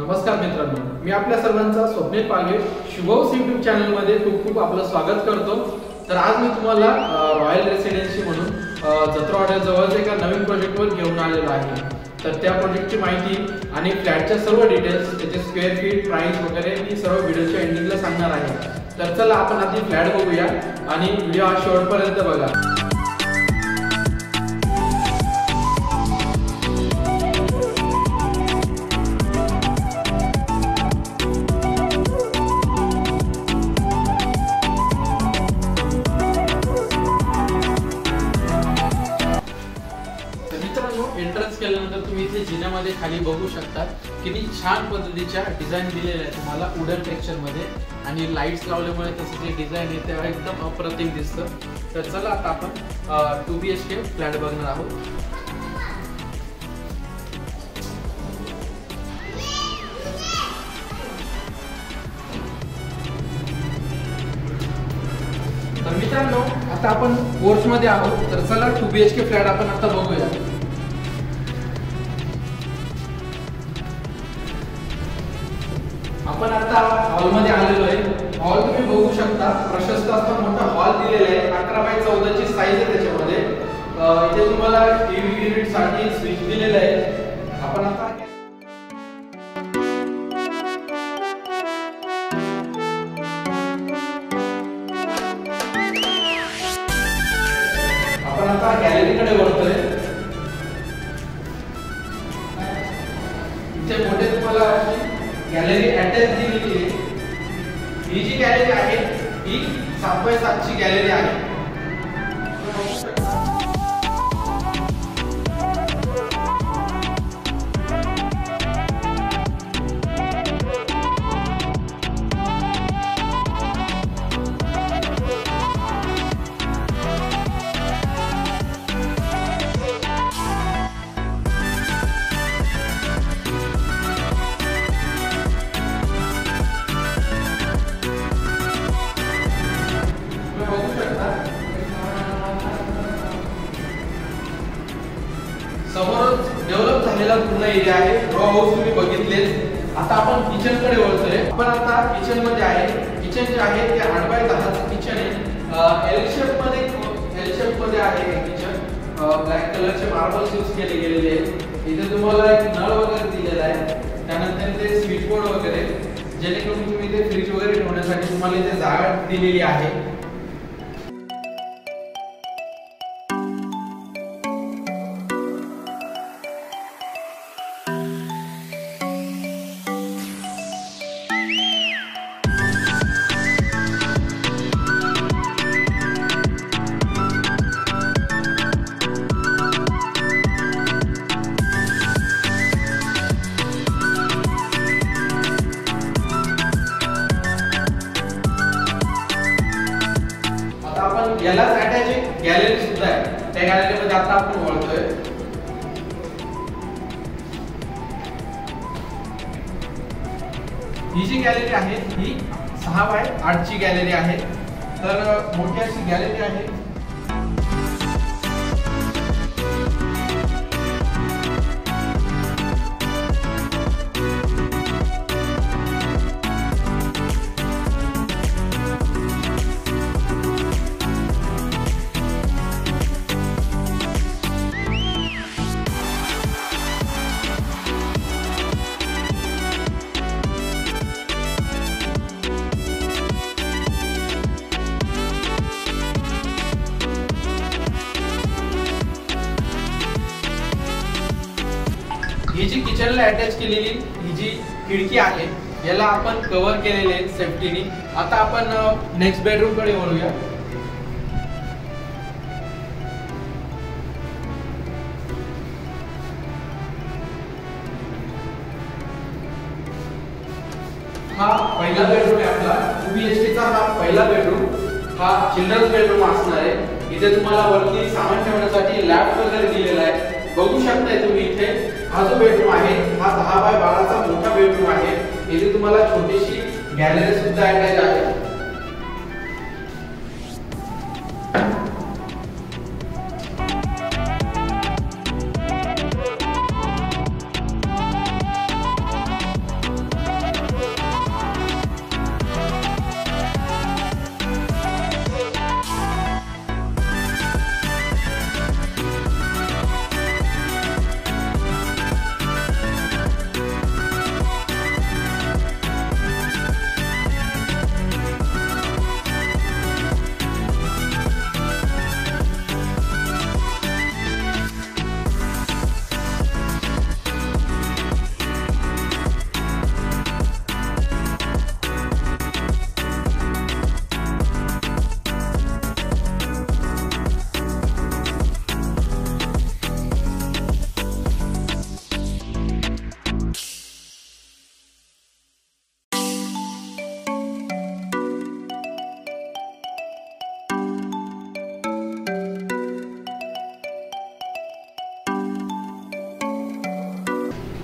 नमस्कार मित्रांनो मी आपल्या सर्वांचा स्वप्नील पालवे शुभोस युट्यूब चॅनलमध्ये खूप खूप आपलं स्वागत करतो. तर आज मी तुम्हाला रॉयल रेसिडेन्सी म्हणून अ, जत्रा जवळच एका नवीन प्रोजेक्टवर घेऊन आलेलो आहे. तर त्या प्रोजेक्टची माहिती आणि फ्लॅटच्या सर्व डिटेल्स त्याचे स्क्वेअर फीट प्राईस वगैरे मी सर्व व्हिडिओच्या एंडिंगला सांगणार आहे. तर चला आपण आधी फ्लॅट बघूया आणि व्हिडिओ हा शेवटपर्यंत बघा. मित्रांनो एंट्रन्स केल्यानंतर तुम्ही इथे जिन्यामध्ये खाली बघू शकता किती छान पद्धतीच्या डिझाईन दिलेल्या आहे तुम्हाला उडन टेक्स्चरमध्ये आणि लाईट्स लावल्यामुळे तसं जे डिझाईन आहे ते एकदम अप्रतिम दिसतं. तर चला आता आपण two B H K flat बघणार आहोत. तर मित्रांनो आता आपण कोर्समध्ये आहोत. तर चला two B H K flat आपण आता बघूया. आपण आता हॉलमध्ये आलेलो आहे. हॉल तुम्ही बघू शकता. प्रशस्त असा मोठा हॉल दिलेला आहे. अकरा बाय चौदाची साईज आहे त्याच्यामध्ये. इथे तुम्हाला टीव्ही युनिटसाठी स्विच दिलेलं आहे. आपण आता आपण आता गॅलरीकडे वळतोय. ही सातची गॅलरी आहे. समोरच डेव्हलप झालेला पूर्ण एरिया आहे. रॉ हाऊस तुम्ही बघितले आता आपण किचनकडे वळतोय. आपण आता किचनमध्ये आहे. किचन जे आहे ते आठ बाय दहाचं किचन आहे. एल शेपमध्ये एल शेपमध्ये आहे हे किचन ब्लॅक कलरचे मार्बल्स यूज केले गेलेले आहेत. इथे तुम्हाला एक नळ वगैरे दिलेला आहे. त्यानंतर ते स्विच बोर्ड वगैरे. जेणेकरून तुम्ही ते फ्रीज वगैरे ठेवण्यासाठी तुम्हाला इथे जागा दिलेली आहे. यालाच अटॅच गॅलरी सुद्धा आहे. त्या गॅलरीमध्ये आता आपण वळतोय. ही जी गॅलरी आहे ही सहा बाय आठची गॅलरी आहे. तर मोठी अशी गॅलरी आहे. जी किचनला अटॅच केलेली ही जी खिडकी आहे याला आपण कव्हर केलेले आहे सेफ्टीने आता आपण नेक्स्ट बेडरूमकडे वळूया. हा पहिला बेडरूम आहे आपला. टू बी टी चा हा पहिला बेडरूम हा चिल्ड्रन्स बेडरूम असणार आहे. इथे तुम्हाला वरती सामान ठेवण्यासाठी लॅब वगैरे दिलेला आहे. बघू शकताय तुम्ही इथे. हा जो बेडरूम आहे हा दहा बाय बाराचा मोठा बेडरूम आहे. इथे तुम्हाला छोटीशी गॅलरी सुद्धा अटॅच आहे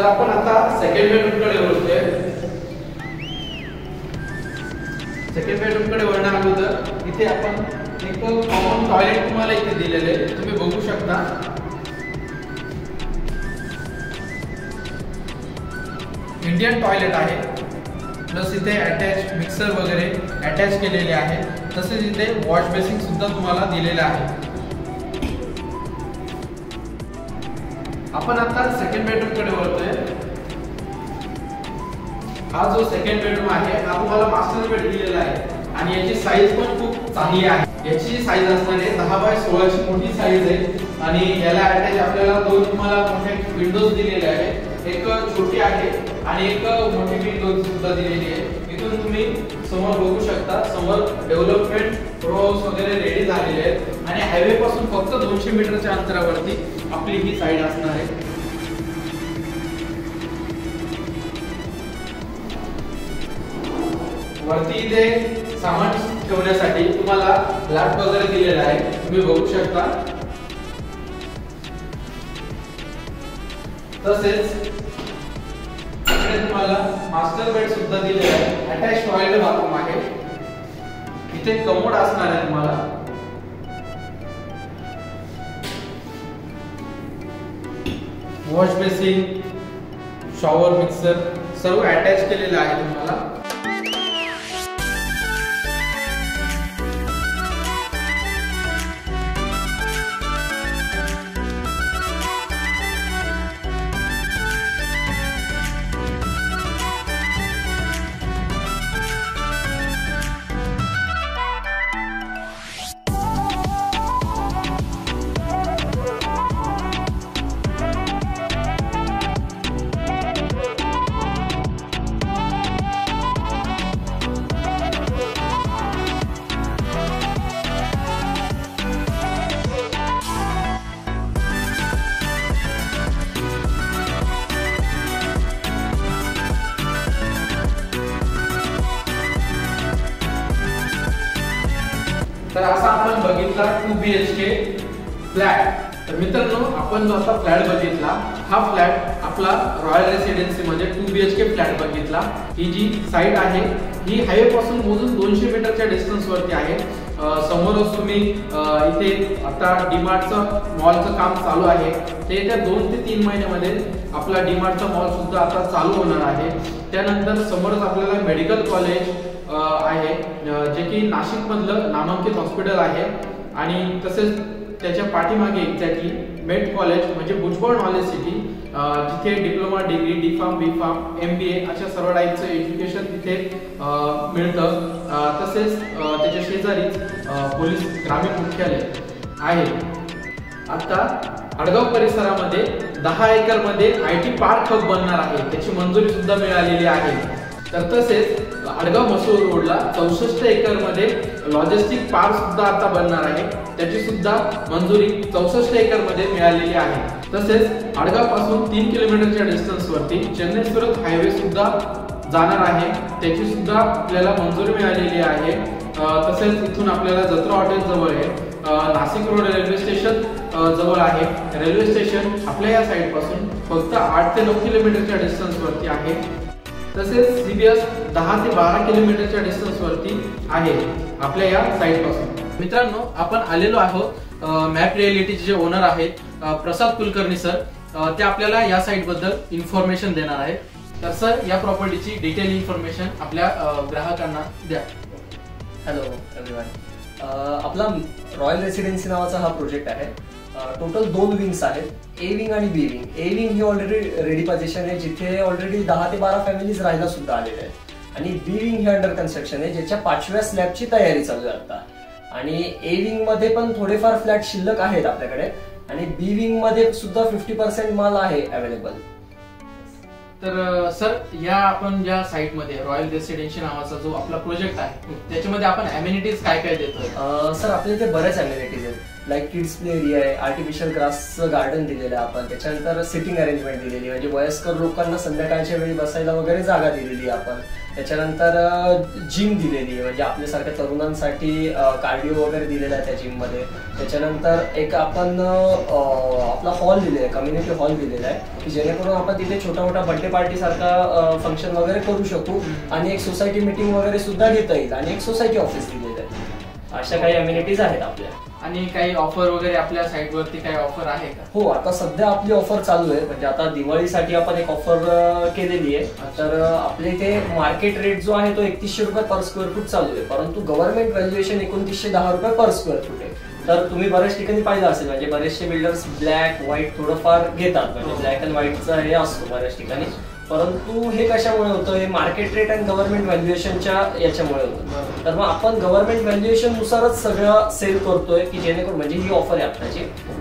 तर आपण आता सेकंड बेडरूमकडे वळतोय. सेकंड बेडरूमकडे अगोदर इथे आपण एक कॉमन टॉयलेट तुम्हाला इथे दिलेले तुम्ही बघू शकता. इंडियन टॉयलेट आहे. प्लस इथे अटॅच मिक्सर वगैरे अटॅच केलेले आहे. तसेच इथे वॉश बेसिन सुद्धा तुम्हाला दिलेलं आहे. आपण आता सेकंड बेडरूमकडे वळतोय. हा जो सेकंड बेडरूम आहे हा तुम्हाला मास्टर बेड दिलेला आहे. आणि याची साईज पण खूप चांगली आहे. याची साईज असणार आहे दहा बाय सोळाची मोठी साईज आहे. आणि याला अटॅच आपल्याला दोन तुम्हाला मोठे विंडोज दिलेले आहे. एक छोटी आहे आणि एक मोठी विंडोज सुद्धा दिलेली आहे. इथून तुम्ही समोर बघू शकता समोर डेव्हलपमेंट रोज वगैरे रेडी झालेले आहेत. आणि हायवे पासून फक्त दोनशे मीटरच्या अंतरावरती आपली ही साईड असणार आहे. वरती इथे सामान ठेवण्यासाठी तुम्हाला लॅप वगैरे दिलेला आहे. तुम्ही बघू शकता. तसेच इकडे तुम्हाला मास्टर बेड सुद्धा दिलेला आहे. अटॅच टॉयलेट बाथरूम आहे. इथे कमोड असणार आहे तुम्हाला. वॉश बेसिन शॉवर मिक्सर सर्व अटॅच केलेलं आहे तुम्हाला. Two B H K flat. तर मित्रांनो आपण जो आता फ्लॅट बघितला हा फ्लॅट आपला रॉयल रेसिडेन्सी मध्ये two B H K flat बघितला. ही जी साईट आहे ही हायवे पासून मोजून दोनशे मीटरच्या डिस्टन्स वरती आहे. समोरच तुम्ही इथे आता डीमार्टचं मॉलचं काम चालू आहे. ते येत्या दोन ते तीन महिन्यामध्ये आपला डीमार्टचा मॉल सुद्धा आता चालू होणार आहे. त्यानंतर समोरच आपल्याला मेडिकल कॉलेज आहे. जे की नाशिकमधलं नामांकित हॉस्पिटल आहे. आणि तसेच त्याच्या पाठीमागे एक्झॅक्टली मेट कॉलेज म्हणजे भुजबळ नॉलेज सिटी जिथे diploma degree D pharm B pharm M B A अशा सर्व टाईपचं एज्युकेशन तिथे मिळतं. तसेच त्याच्या शेजारीच पोलीस ग्रामीण मुख्यालय आहे. आता आडगाव परिसरामध्ये दहा एकरमध्ये आय टी पार्क हब बनणार आहे. त्याची मंजुरी सुद्धा मिळालेली आहे. तर तसेच आडगाव मसूर रोडला चौसष्ट एकरमध्ये लॉजिस्टिक पार्क सुद्धा आता बनणार आहे. त्याची सुद्धा मंजुरी चौसष्ट एकरमध्ये मिळालेली आहे. तसेच आडगावपासून तीन किलोमीटरच्या डिस्टन्स वरती चेन्नई सुरत हायवे सुद्धा जाणार आहे. त्याची सुद्धा आपल्याला मंजुरी मिळालेली आहे. तसेच इथून आपल्याला जत्रा हॉटेल जवळ आहे. नाशिक रोड रेल्वे स्टेशन जवळ आहे. रेल्वे स्टेशन आपल्या या साईडपासून फक्त आठ ते नऊ किलोमीटरच्या डिस्टन्स वरती आहे. तसेच सी बी एस दहा ते बारा किलोमीटरच्या डिस्टन्स वरती आहे आपल्या या साईटपासून मित्रांनो आपण आलेलो आहोत मॅप रिएलिटीचे जे ओनर आहेत प्रसाद कुलकर्णी सर ते आपल्याला या साईटबद्दल इन्फॉर्मेशन देणार आहे तर सर या प्रॉपर्टीची डिटेल इन्फॉर्मेशन आपल्या ग्राहकांना द्या. हॅलो आपला रॉयल रेसिडेन्सी नावाचा हा प्रोजेक्ट आहे. टोटल दोन विंग्स आहेत. ए विंग आणि बी विंग ए विंग ही ऑलरेडी रेडी पोझिशन आहे जिथे ऑलरेडी दहा ते बारा फॅमिलीज राहायला सुद्धा आलेले आहेत. आणि बी विंग ही अंडर कन्स्ट्रक्शन आहे ज्याच्या पाचव्या स्लॅबची तयारी चालू आहे आता. आणि ए विंगमध्ये पण थोडेफार फ्लॅट शिल्लक आहेत आपल्याकडे. आणि बी विंगमध्ये सुद्धा फिफ्टी पर्सेंट माल आहे अवेलेबल तर सर या आपण ज्या साईटमध्ये रॉयल रेसिडेन्शियल नावाचा जो आपला प्रोजेक्ट आहे त्याच्यामध्ये आपण अम्युनिटीज काय काय देतोय सर आपल्या इथे बऱ्याच अम्युनिटीज आहेत. लाईक किड्स प्ले एरिया आहे. आर्टिफिशियल ग्रासचं गार्डन दिलेलं आहे आपण. त्याच्यानंतर सिटिंग अरेंजमेंट दिलेली म्हणजे वयस्कर लोकांना संध्याकाळच्या वेळी बसायला वगैरे जागा दिलेली आहे आपण. त्याच्यानंतर जिम दिलेली आहे. म्हणजे आपल्यासारख्या तरुणांसाठी कार्डिओ वगैरे दिलेला आहे त्या जिममध्ये त्याच्यानंतर एक आपण आपला हॉल दिलेला आहे. कम्युनिटी हॉल दिलेला आहे. की जेणेकरून आपण तिथे छोटा मोठा बर्थडे पार्टीसारखा फंक्शन वगैरे करू शकू. आणि एक सोसायटी मीटिंग वगैरे सुद्धा घेता येईल. आणि एक सोसायटी ऑफिस दिलेलं आहे. अशा काही अम्युनिटीज आहेत आपल्या. आणि काही ऑफर वगैरे आपल्या साईट वरती काही ऑफर आहे का? हो आता सध्या आपली ऑफर चालू आहे. म्हणजे आता दिवाळीसाठी आपण एक ऑफर केलेली आहे. तर आपल्या इथे मार्केट रेट जो आहे तो एकतीसशे रुपये पर स्क्वेअर फूट चालू आहे. परंतु गव्हर्नमेंट व्हॅल्युएशन एकोणतीसशे दहा रुपये पर स्क्वेअर फूट आहे. तर तुम्ही बऱ्याच ठिकाणी पाहिलं असेल. म्हणजे बरेचसे बिल्डर्स ब्लॅक व्हाईट थोडंफार घेतात. म्हणजे ब्लॅक अँड व्हाईटचा हे असतो बऱ्याच ठिकाणी. परंतु हे कशामुळे होतं? हे मार्केट रेट आणि गव्हर्नमेंट व्हॅल्युएशनच्या याच्यामुळे होतं. तर मग आपण गव्हर्नमेंट व्हॅल्युएशन नुसारच सगळं सेल करतोय की जेणेकरून म्हणजे ही ऑफर आहे आताची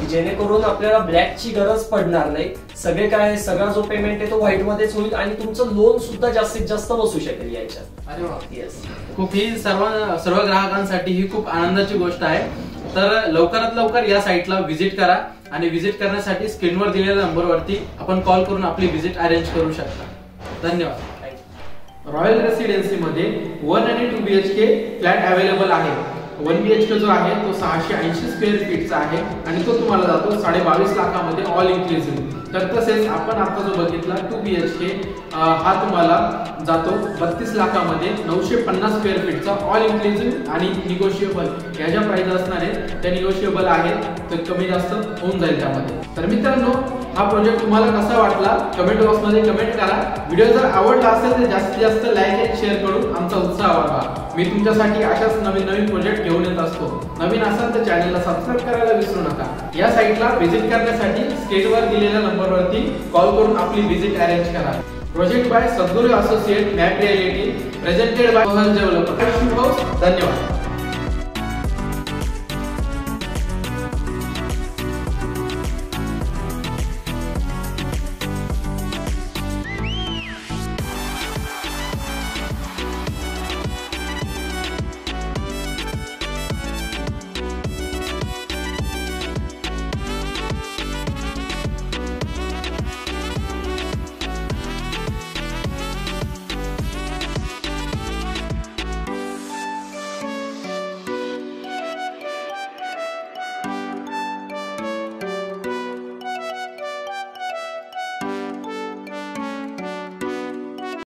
की जेणेकरून आपल्याला ब्लॅकची गरज पडणार नाही. सगळे काय सगळा जो पेमेंट आहे तो व्हाईट मध्येच होईल आणि तुमचं लोन सुद्धा जास्तीत जास्त बसू शकेल याच्यात. अरे वा. येस खूप ही सर्व सर्व ग्राहकांसाठी ही खूप आनंदाची गोष्ट आहे. तर लवकरात लवकर या साईटला व्हिजिट करा. आणि व्हिजिट करण्यासाठी स्क्रीनवर दिलेल्या नंबरवरती आपण कॉल करून आपली व्हिजिट अरेंज करू शकता. धन्यवाद. रॉयल रेसिडेन्सी मध्ये वन आणि two B H K flat available आहे. वन बी एच के जो आहे तो सहाशे ऐंशी स्क्वेअर फीटचा आहे आणि तो तुम्हाला जातो साडे बावीस लाखामध्ये ऑल इन्क्लुझिव्ह तर तसेच आपण आता जो बघितला टू बी एच के हा तुम्हाला जातो बत्तीस लाखामध्ये नऊशे पन्नास स्क्वेअर फीटचा ऑल इन्क्लुझिव्ह आणि निगोशिएबल ह्या ज्या प्राईज असणार आहेत त्या निगोशिएबल आहेत तर कमी जास्त होऊन जाईल त्यामध्ये. तर मित्रांनो हा प्रोजेक्ट तुम्हाला कसा वाटला कमेंट बॉक्समध्ये कमेंट करा. व्हिडिओ जर आवडला असेल तर जास्तीत जास्त लाईक आणि शेअर करून आमचा उत्साह वाढवा. मी तुमच्यासाठी अशाच नवीन नवीन प्रोजेक्ट घेऊन येत असतो. नवीन असाल तर चॅनलला सबस्क्राईब करायला विसरू नका. या साईटला व्हिजिट करण्यासाठी स्क्रीनवर दिलेल्या नंबरवरती कॉल करून आपली व्हिजिट अरेंज करा. Project by Sadguru associate map reality presented by developer Shubh धन्यवाद.